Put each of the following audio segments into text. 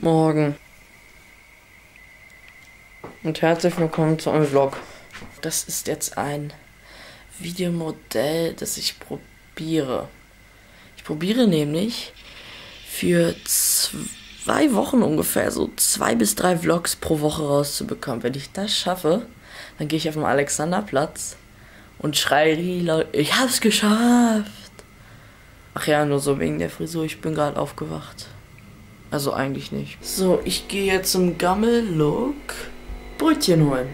Morgen. Und herzlich willkommen zu einem Vlog. Das ist jetzt ein Videomodell, das ich probiere. Ich probiere nämlich für zwei Wochen ungefähr so zwei bis drei Vlogs pro Woche rauszubekommen. Wenn ich das schaffe, dann gehe ich auf den Alexanderplatz und schreie laut, ich hab's geschafft. Ach ja, nur so wegen der Frisur, ich bin gerade aufgewacht. Also eigentlich nicht. So, ich gehe jetzt zum Gammel-Look Brötchen holen.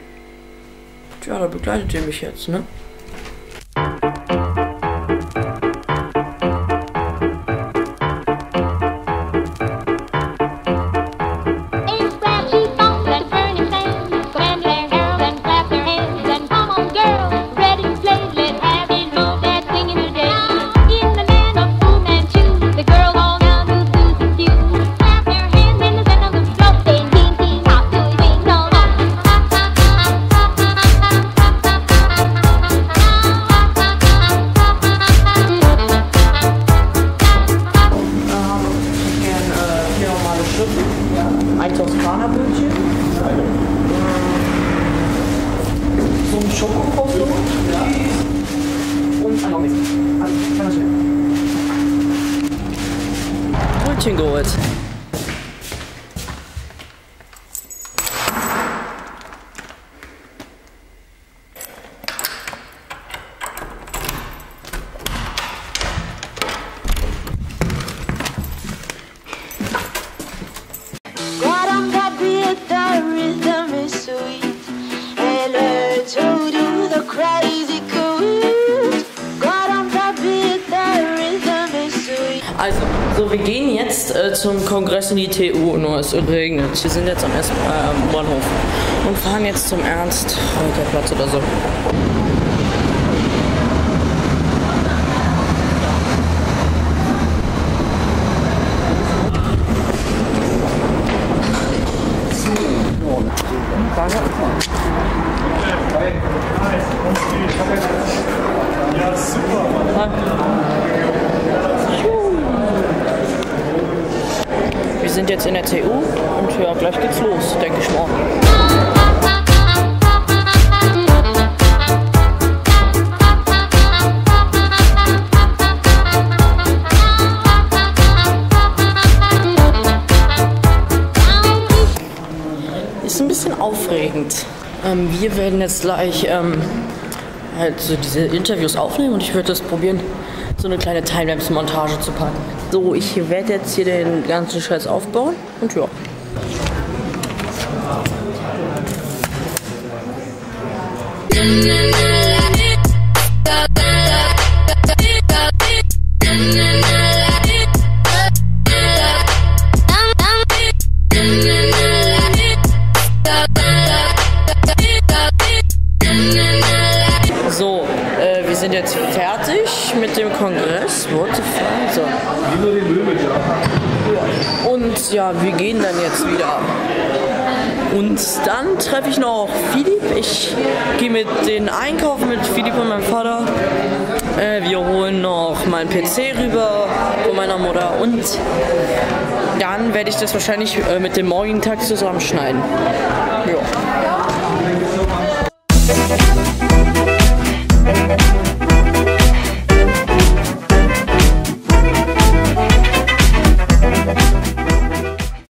Tja, da begleitet ihr mich jetzt, ne? Toskana-Brötchen, so ein Schokokoffee und ein Pommes. Also? Brötchen geholt. Also, so wir gehen jetzt äh, zum Kongress in die TU, nur es regnet. Wir sind jetzt am S äh, Bahnhof und fahren jetzt zum Ernst Platz oder so. Wir sind jetzt in der TU und ja, gleich geht's los, denke ich mal. Ist ein bisschen aufregend. Ähm, wir werden jetzt gleich ähm, halt so diese Interviews aufnehmen und ich würde das probieren, so eine kleine Timelapse-Montage zu packen. So, ich werde jetzt hier den ganzen Scheiß aufbauen und ja. Sind jetzt fertig mit dem Kongress. What the fuck? So. Und ja, wir gehen dann jetzt wieder. Und dann treffe ich noch Philipp. Ich gehe mit den einkaufen mit Philipp und meinem Vater. Äh, wir holen noch meinen PC rüber von meiner Mutter. Und dann werde ich das wahrscheinlich äh, mit dem morgigen Tag zusammenschneiden. Ja.